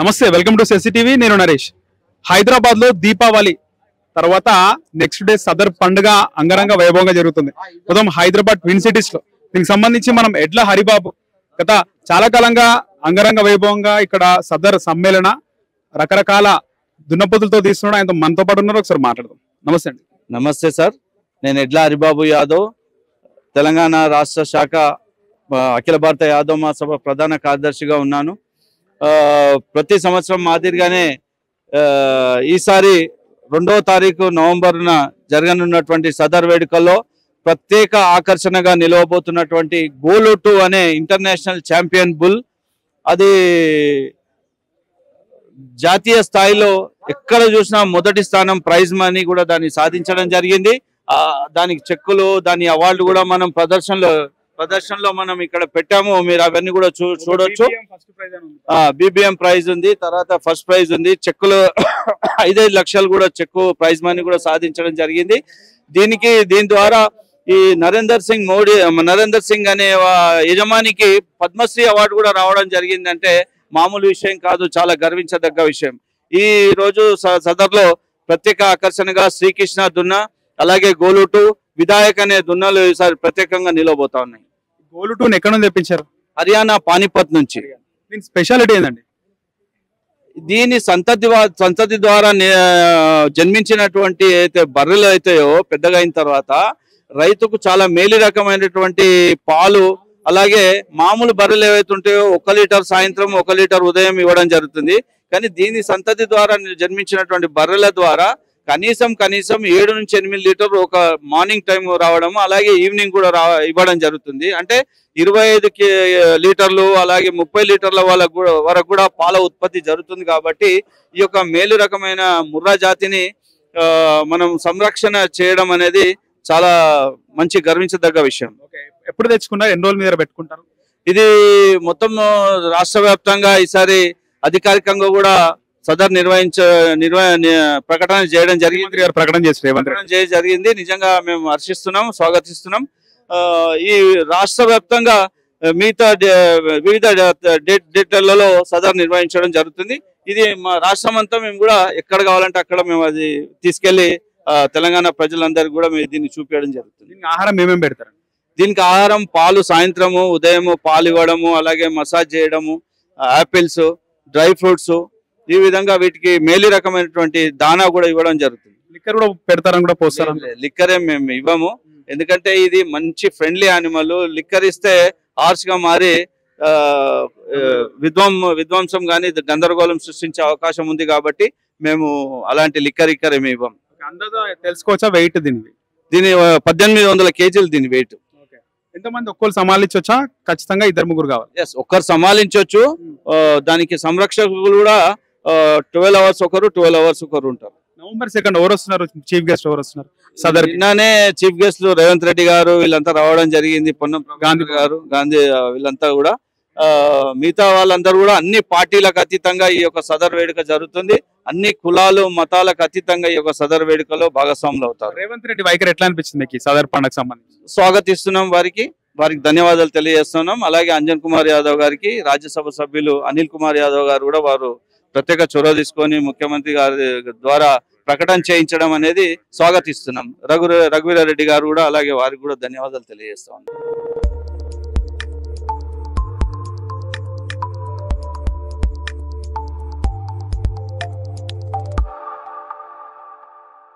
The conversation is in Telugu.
నమస్తే వెల్కమ్ టు సెసిటీవీ. నేను నరేష్. హైదరాబాద్లో దీపావళి తర్వాత నెక్స్ట్ డే సదర్ పండుగ అంగరంగ వైభవంగా జరుగుతుంది. ఉదయం హైదరాబాద్ ట్విన్ సిటీస్లో. దీనికి సంబంధించి మనం ఎడ్ల హరిబాబు గత చాలా కాలంగా అంగరంగ వైభవంగా ఇక్కడ సదర్ సమ్మేళన రకరకాల దున్నపోతులతో తీస్తున్నాడు. ఆయనతో మనతో పాటు ఉన్నారు. ఒకసారి మాట్లాడదాం. నమస్తే అండి. నమస్తే సార్. నేను ఎడ్ల హరిబాబు యాదవ్ తెలంగాణ రాష్ట్ర శాఖ అఖిల భారత యాదవ్ మహాసభ ప్రధాన కార్యదర్శిగా ఉన్నాను. ప్రతి సంవత్సరం మాదిరిగానే ఈసారి రెండవ తారీఖు నవంబర్న జరగనున్నటువంటి సదర్ వేడుకల్లో ప్రత్యేక ఆకర్షణగా నిలవబోతున్నటువంటి గోలుటు అనే ఇంటర్నేషనల్ ఛాంపియన్ బుల్ అది జాతీయ స్థాయిలో ఎక్కడ చూసినా మొదటి స్థానం ప్రైజ్ మనీ కూడా దాన్ని సాధించడం జరిగింది. దానికి చెక్కులు దాని అవార్డు కూడా మనం ప్రదర్శనలో ప్రదర్శనలో మనం ఇక్కడ పెట్టాము. మీరు అవన్నీ కూడా చూ చూడొచ్చు. బీబీఎం ప్రైజ్ ఉంది. తర్వాత ఫస్ట్ ప్రైజ్ ఉంది. చెక్కులు ఐదైదు లక్షలు కూడా చెక్కు ప్రైజ్ మనీ కూడా సాధించడం జరిగింది. దీనికి దీని ద్వారా ఈ నరేందర్ సింగ్ మోడీ నరేందర్ సింగ్ అనే యజమానికి పద్మశ్రీ అవార్డు కూడా రావడం జరిగిందంటే మామూలు విషయం కాదు. చాలా గర్వించదగ్గ విషయం. ఈ రోజు సదర్లో ప్రత్యేక ఆకర్షణగా శ్రీకృష్ణ దున్న అలాగే గోలుటు విధాయక్ అనే దున్నలు ఈసారి ప్రత్యేకంగా నిలవబోతా ఉన్నాయి. గోలు టూన్ ఎక్కడ నుంచి తెప్పించారు? హర్యానా పానిపత్ నుంచి. దీని స్పెషాలిటీ ఏందండి? దీని సంతతి సంతతి ద్వారా జన్మించినటువంటి అయితే బర్రెలు అయితాయో పెద్దగా అయిన తర్వాత రైతుకు చాలా మేలు రకమైనటువంటి పాలు అలాగే మామూలు బర్రెలు ఏవైతే ఉంటాయో ఒక లీటర్ సాయంత్రం ఒక లీటర్ ఉదయం ఇవ్వడం జరుగుతుంది. కానీ దీని సంతతి ద్వారా జన్మించినటువంటి బర్రెల ద్వారా కనీసం కనీసం ఏడు నుంచి ఎనిమిది లీటర్ ఒక మార్నింగ్ టైం రావడం అలాగే ఈవినింగ్ కూడా రా ఇవ్వడం జరుగుతుంది. అంటే ఇరవై ఐదు కి- లీటర్లు అలాగే ముప్పై లీటర్ల వాళ్ళకు కూడా వరకు కూడా పాల ఉత్పత్తి జరుగుతుంది కాబట్టి ఈ యొక్క మేలు రకమైన ముర్రా జాతిని మనం సంరక్షణ చేయడం అనేది చాలా మంచి గర్వించదగ్గ విషయం. ఎప్పుడు తెచ్చుకున్నారు? ఎన్ని రోజుల మీద పెట్టుకుంటారు? ఇది మొత్తం రాష్ట్ర వ్యాప్తంగా ఈసారి అధికారికంగా కూడా సదర్ నిర్వహించ నిర్వ ప్రకటన చేయడం జరిగింది. గారు ప్రకటన రేవంత్ రెడ్డి చేయడం జరిగింది. నిజంగా మేము హర్షిస్తున్నాం స్వాగతిస్తున్నాం. ఈ రాష్ట్ర వ్యాప్తంగా మిగతా వివిధ డేట్లలో సదర్ నిర్వహించడం జరుగుతుంది. ఇది మా రాష్ట్రం అంతా మేము కూడా ఎక్కడ కావాలంటే అక్కడ మేము అది తీసుకెళ్ళి తెలంగాణ ప్రజలందరికీ కూడా మేము దీన్ని చూపించడం జరుగుతుంది. ఆహారం ఏమేమి పెడతారు? దీనికి ఆహారం పాలు సాయంత్రము ఉదయము పాలు ఇవ్వడము అలాగే మసాజ్ చేయడము యాపిల్స్ డ్రై ఫ్రూట్స్ ఈ విధంగా వీటికి మేలు రకమైనటువంటి దానా కూడా ఇవ్వడం జరుగుతుంది. లిక్కర్ కూడా పెడతారని కూడా పోస్తారు లిక్కర్ మేము ఇవ్వము. ఎందుకంటే ఇది మంచి ఫ్రెండ్లీ యానిమల్ లిక్కర్ ఇస్తే హార్ష్గా మారి విధ్వం విధ్వంసం గాని గందరగోళం సృష్టించే అవకాశం ఉంది కాబట్టి మేము అలాంటి లిక్కర్ ఇక్కర్ ఏమి ఇవ్వం. తెలుసుకోవచ్చా వెయిట్ దీనివి? దీని పద్దెనిమిది వందల కేజీలు దీని వెయిట్ ఎంతమంది ఒక్కరు సమాలించవచ్చా ఖచ్చితంగా ఇద్దరు ముగ్గురు కావాలి. ఎస్ ఒక్కరు సమాలించవచ్చు ఆ, దానికి సంరక్షకులు కూడా ట్వెల్వ్ అవర్స్ ఒకరు ట్వెల్వ్ అవర్స్ ఒకరు ఉంటారు. నవంబర్ సెకండ్ ఎవరు వస్తున్నారు? చీఫ్ గెస్ట్ ఎవరు వస్తున్నారు? సదర్ నిన్ననే చీఫ్ గెస్ట్లు రేవంత్ రెడ్డి గారు వీళ్ళంతా రావడం జరిగింది పొన్నం గాంధీ గారు గాంధీ వీళ్ళంతా కూడా. మిగతా వాళ్ళందరూ కూడా అన్ని పార్టీలకు అతీతంగా ఈ యొక్క సదర్ వేడుక జరుగుతుంది. అన్ని కులాలు మతాలకు అతీతంగా ఈ యొక్క సదర్ వేడుకలో భాగస్వాములు అవుతారు. రేవంత్ రెడ్డి వైఖరి ఎట్లా అనిపించింది మీకు సదర్ పండుగ సంబంధించి? స్వాగతిస్తున్నాం వారికి. వారికి ధన్యవాదాలు తెలియజేస్తున్నాం. అలాగే అంజన్ కుమార్ యాదవ్ గారికి రాజ్యసభ సభ్యులు అనిల్ కుమార్ యాదవ్ గారు కూడా వారు ప్రత్యేక చొరవ తీసుకొని ముఖ్యమంత్రి గారి ద్వారా ప్రకటన చేయించడం అనేది స్వాగతిస్తున్నాం. రఘు రఘువీరారెడ్డి గారు కూడా అలాగే వారికి కూడా ధన్యవాదాలు తెలియజేస్తాం